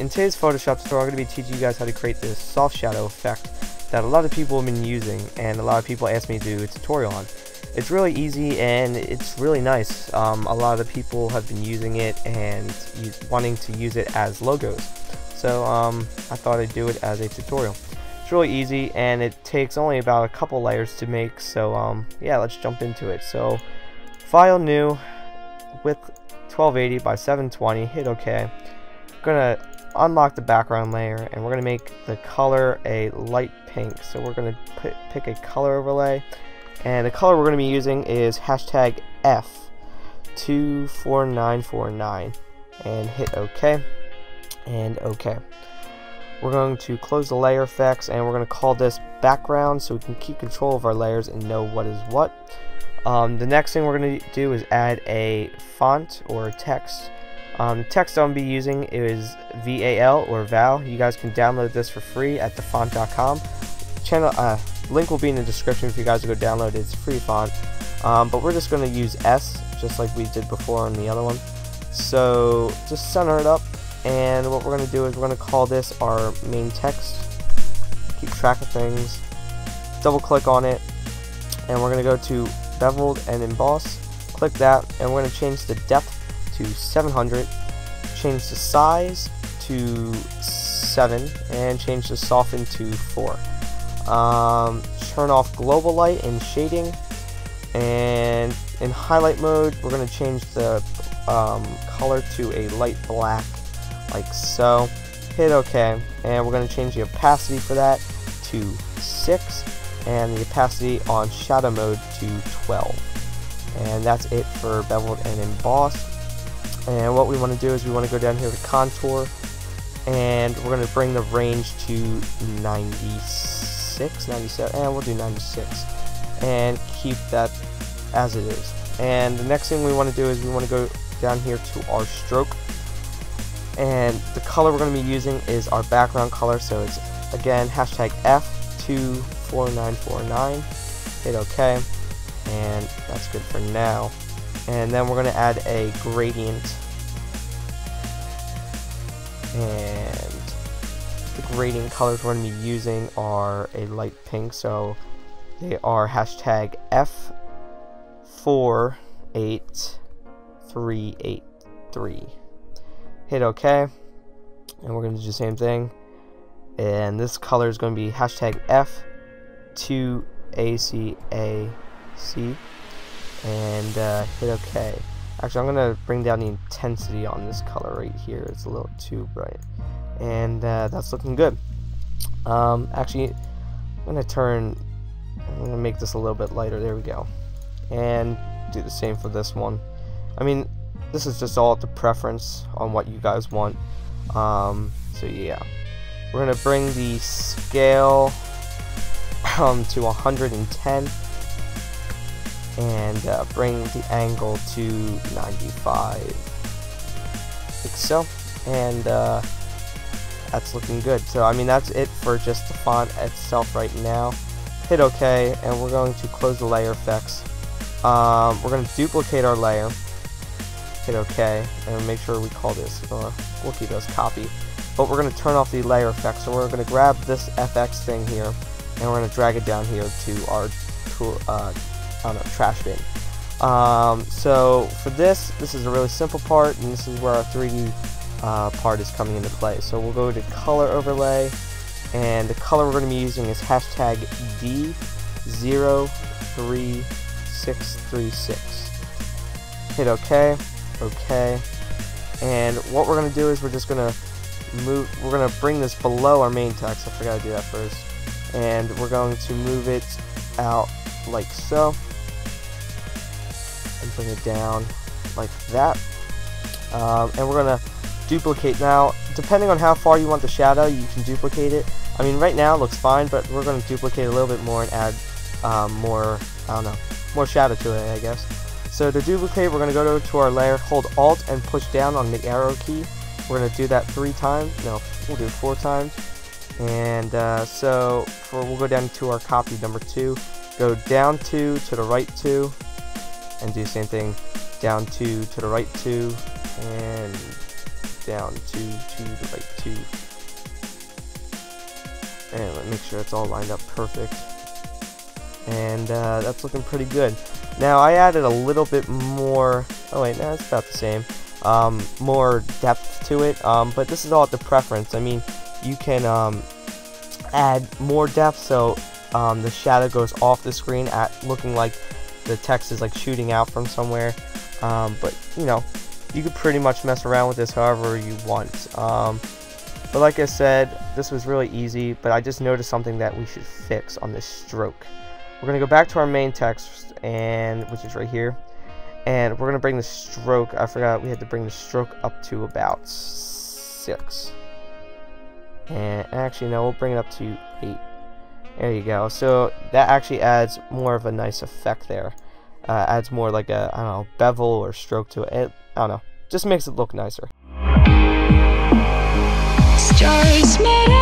in today's Photoshop tutorial, I'm going to be teaching you guys how to create this soft shadow effect that a lot of people have been using and a lot of people ask me to do a tutorial on. It's really easy and it's really nice. Um, a lot of people have been using it and wanting to use it as logos. So um, I thought I'd do it as a tutorial. It's really easy and it takes only about a couple layers to make. So um, yeah, let's jump into it. So file new with 1280 by 720, hit OK. I'm gonna unlock the background layer and we're gonna make the color a light pink. So we're gonna pick a color overlay and the color we're gonna be using is hashtag F24949 and hit OK and OK. We're going to close the layer effects and we're going to call this background so we can keep control of our layers and know what is what. Um, the next thing we're going to do is add a font or text. Um, the text I'm going to be using is VAL or VAL. You guys can download this for free at dafont.com. Channel uh, link will be in the description if you guys go download it. It's free font. Um, but we're just going to use S just like we did before on the other one. So just center it up and what we're going to do is we're going to call this our main text. Keep track of things. Double click on it and we're going to go to beveled and emboss. Click that and we're going to change the depth to 700, change the size to 7, and change the soften to 4. Um, turn off global light and shading, and in highlight mode, we're going to change the um, color to a light black, like so. Hit OK, and we're going to change the opacity for that to 6 and the opacity on shadow mode to 12 and that's it for beveled and embossed and what we want to do is we want to go down here to contour and we're going to bring the range to 96 97 and we'll do 96 and keep that as it is. And the next thing we want to do is we want to go down here to our stroke. And the color we're going to be using is our background color so it's again hashtag F24949 hit OK and that's good for now and then we're going to add a gradient. And the gradient colors we're going to be using are a light pink so they are hashtag F48383 hit OK. And we're going to do the same thing. And this color is going to be hashtag F to ACAC and uh, hit OK. Actually, I'm going to bring down the intensity on this color right here. It's a little too bright. And uh, that's looking good. Um, actually, I'm going to turn, I'm going to make this a little bit lighter. There we go. And do the same for this one. I mean, this is just all up to preference on what you guys want. Um, so yeah. We're going to bring the scale um, to 110 and uh, bring the angle to 95 like so and uh, that's looking good. So I mean that's it for just the font itself right now. Hit OK and we're going to close the layer effects. Um, we're going to duplicate our layer. Hit OK and make sure we call this uh, we'll keep this copy. But we're going to turn off the layer effects so we're going to grab this FX thing here and we're going to drag it down here to our tool, uh, Don't know, trash bin. Um, so for this, this is a really simple part, and this is where our 3D uh, part is coming into play. So we'll go to color overlay, and the color we're going to be using is hashtag D03636. Hit OK, OK, and what we're going to do is we're just going to move, we're going to bring this below our main text. I forgot to do that first and we're going to move it out like so and bring it down like that. Um, and we're gonna duplicate now. Depending on how far you want the shadow you can duplicate it. I mean right now it looks fine but we're gonna duplicate a little bit more and add um, more I don't know more shadow to it I guess. So to duplicate we're gonna go to our layer hold alt and push down on the arrow key. We're gonna do that three times. No we'll do it four times and uh, so for we'll go down to our copy number two go down two to the right two and do the same thing down two to the right two and down, two, to the right two. And let me make sure it's all lined up perfect. And uh, that's looking pretty good. Now I added a little bit more, oh wait, no, it's about the same. Um, more depth to it, um, but this is all at the preference. I mean, you can um, add more depth so um, the shadow goes off the screen at looking like the text is like shooting out from somewhere. Um, but you know, you could pretty much mess around with this however you want. Um, but like I said, this was really easy, but I just noticed something that we should fix on this stroke. We're going to go back to our main text, and which is right here, and we're going to bring the stroke, I forgot we had to bring the stroke up to about 6 and actually no we'll bring it up to 8 there you go. So that actually adds more of a nice effect there. Uh, adds more like a I don't know bevel or stroke to it. it I don't know. Just makes it look nicer. Stars made